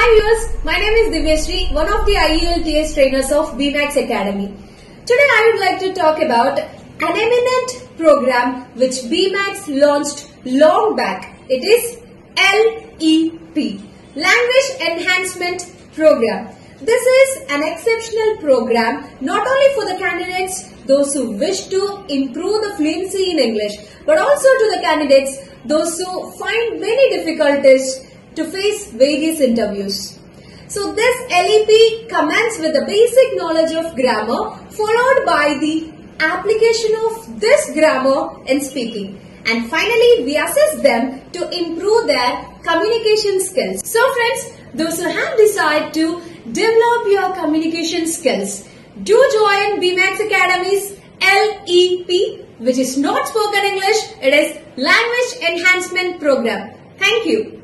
Hi viewers, my name is Divyashree, one of the IELTS trainers of Bemax Academy. Today I would like to talk about an eminent program which Bemax launched long back. It is LEP, Language Enhancement Program. This is an exceptional program not only for the candidates, those who wish to improve the fluency in English, but also to the candidates, those who find many difficulties to face various interviews. So this LEP commences with the basic knowledge of grammar followed by the application of this grammar in speaking. And finally, we assess them to improve their communication skills. So friends, those who have decided to develop your communication skills, do join Bemax Academy's LEP, which is not spoken English, it is Language Enhancement Program. Thank you.